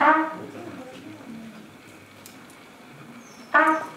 Ah. ah.